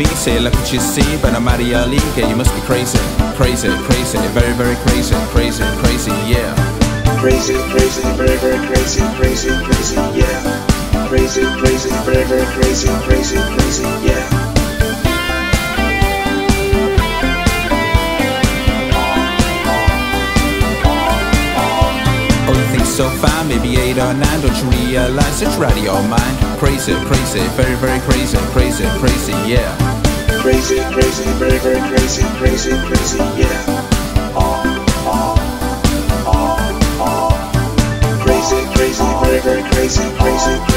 me, say look what you see But I'm out of your league, yeah, you must be crazy Crazy, crazy, very, very crazy Crazy, crazy, yeah. Crazy, crazy, very, very crazy Crazy, crazy, yeah. Crazy, crazy, very, very crazy Crazy, crazy, yeah 8 or 9 Don't you realize it's right your mind Crazy, crazy, very, very crazy Crazy, crazy, yeah. Crazy, crazy, very, very crazy Crazy, crazy, yeah. Crazy, crazy, very, very crazy Crazy,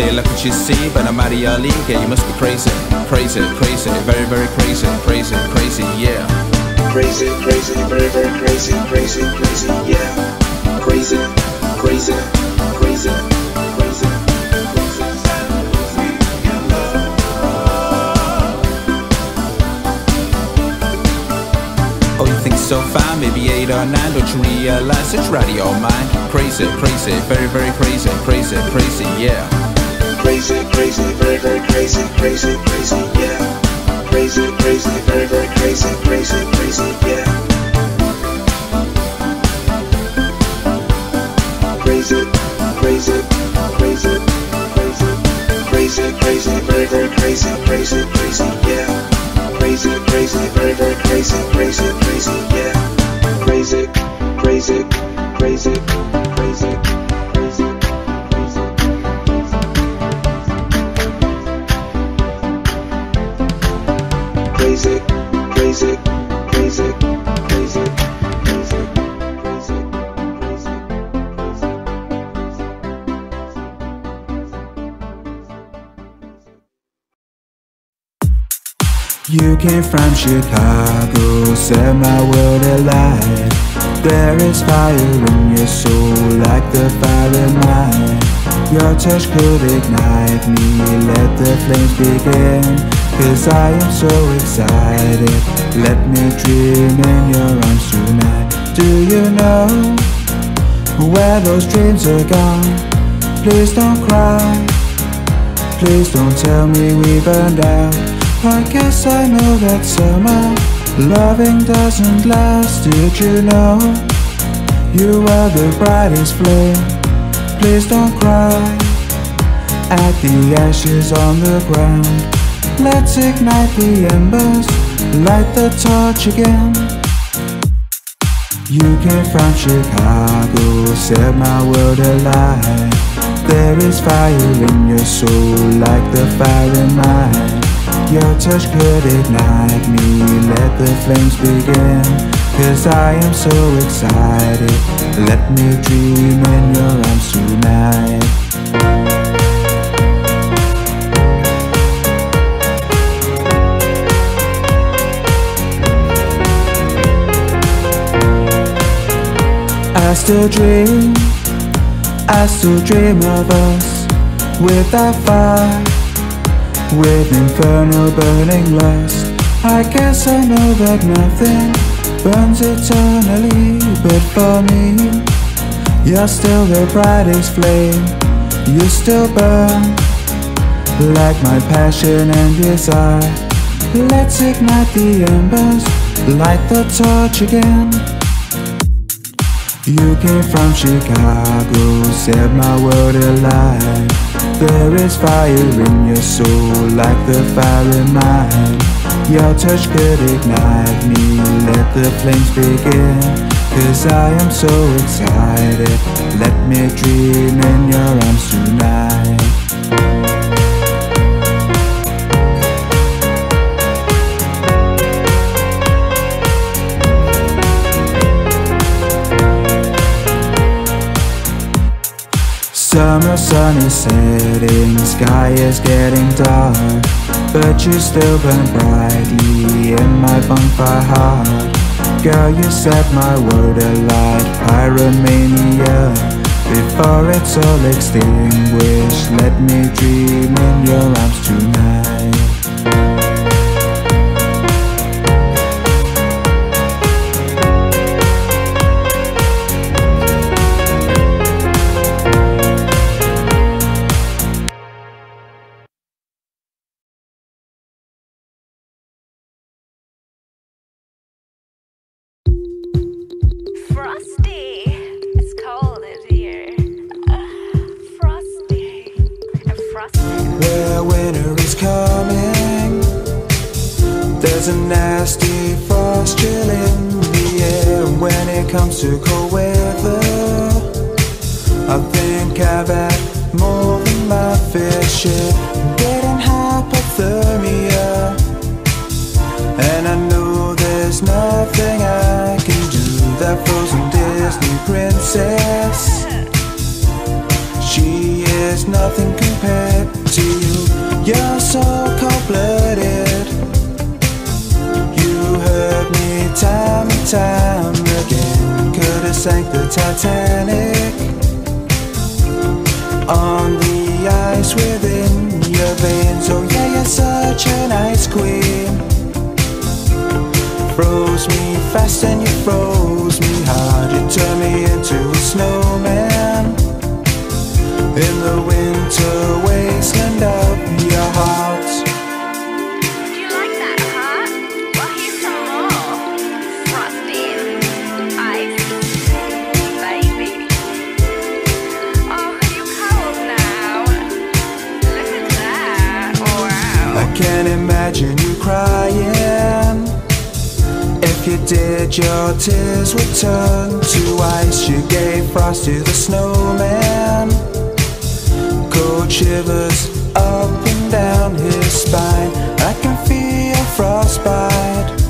get with me, say look what you see But I'm out of your league, yeah, you must be crazy Crazy, crazy, very, very crazy Crazy, crazy, yeah Crazy, crazy, very, very crazy, crazy, crazy, yeah. Crazy, crazy, crazy, crazy, Oh, you think so fine, maybe eight or nine Don't you realize it's right in your mind Crazy, crazy, very, very crazy Crazy, crazy, yeah Crazy, crazy, very, very crazy, crazy, crazy, yeah. Crazy, crazy, very, very crazy, crazy, crazy, yeah. Crazy, crazy, crazy, crazy, crazy, crazy, very, very crazy, crazy, crazy, yeah. Crazy, crazy, very, very crazy, crazy, crazy, You came from Chicago, set my world alight. There is fire in your soul, like the fire in mine. Your touch could ignite me, let the flames begin. Cause I am so excited, let me dream in your arms tonight. Do you know where those dreams are gone? Please don't cry. Please don't tell me we burned out. I guess I know that summer loving doesn't last. Did you know you are the brightest flame? Please don't cry at the ashes on the ground. Let's ignite the embers, light the torch again. You came from Chicago, set my world alight. There is fire in your soul, like the fire in mine. Your touch could ignite me, let the flames begin. Cause I am so excited, let me dream in your arms tonight. I still dream, I still dream of us with that fire, with infernal burning lust. I guess I know that nothing burns eternally, but for me, you're still the brightest flame. You still burn like my passion and desire. Let's ignite the embers, light the torch again. You came from Chicago, set my world alight. There is fire in your soul, like the fire in mine. Your touch could ignite me, let the flames begin. Cause I am so excited, let me dream in your arms tonight. Summer sun is setting, sky is getting dark But you still burn brightly in my bonfire heart. Girl, you set my world alight, pyromania. Before it's all extinguished, let me dream in your arms tonight There's a nasty frost chill in the air when it comes to cold weather. I think I've had more than my fair share Getting hypothermia. And I know there's nothing I can do. That frozen Disney princess she is nothing time again. Could have sank the Titanic on the ice within your veins. Oh, yeah, you're such an ice queen. Froze me fast and you froze me Can't imagine you crying. If you did, your tears would turn to ice. You gave frost to the snowman. Cold shivers up and down his spine. I can feel frostbite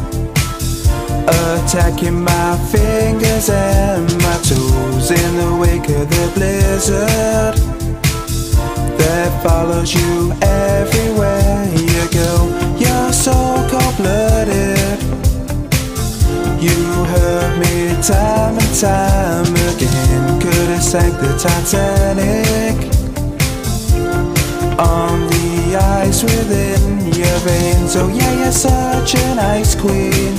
Attacking my fingers and my toes. In the wake of the blizzard that follows you everywhere time again. Could have sank the Titanic on the ice within your veins. Oh, yeah, you're such an ice queen.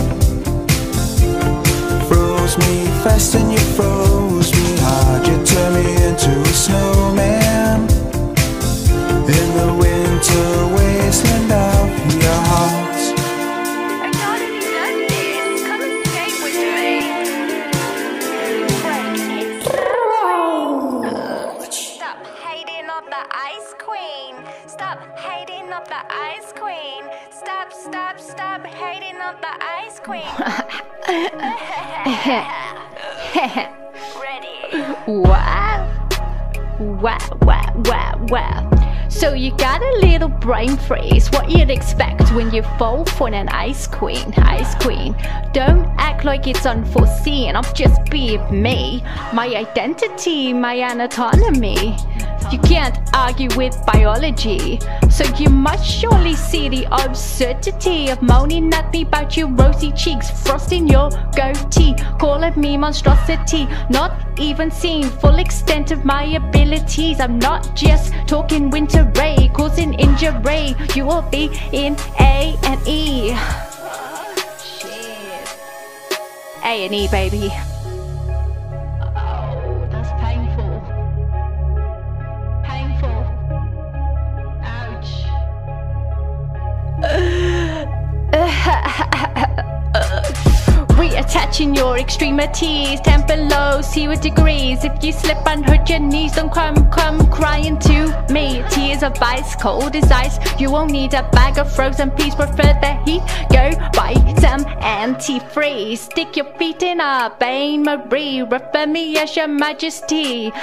Froze me fast and you froze hating on the ice queen. Stop, stop, stop hating on the ice queen. Ready. Wow. Wow, wow, wow, wow. So you got a little brain freeze. What you'd expect when you fall for an ice queen. Ice queen. Don't act like it's unforeseen. I'm just being me. My identity, my anatomy. You can't argue with biology. So you must surely see the absurdity of moaning at me about your rosy cheeks, frosting your goatee, calling me monstrosity. Not even seeing full extent of my abilities. I'm not just talking winter ray, causing injury. You will be in A and E. A and E, baby. Reattaching your extremities, temper low, see zero degrees. If you slip and hurt your knees, don't come, come crying to me. Tears of ice, cold as ice. You won't need a bag of frozen peas, prefer the heat. Go buy some antifreeze. Stick your feet in a Bain Marie, refer me as your majesty.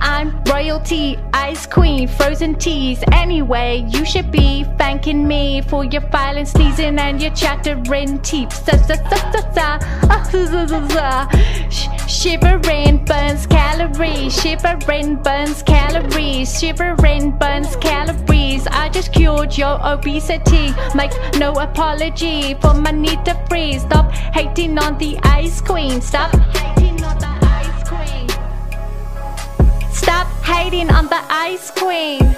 I'm royalty, ice queen, frozen teas. Anyway, you should be thanking me for your violent sneezing and your chattering teeth. Sa, sa, sa, sa, sa. Ah, Shivering burns calories, shivering burns calories, shivering burns calories. I just cured your obesity. Make no apology for my need to freeze. Stop hating on the ice queen. Stop hating on the. Stop hating on the ice queen.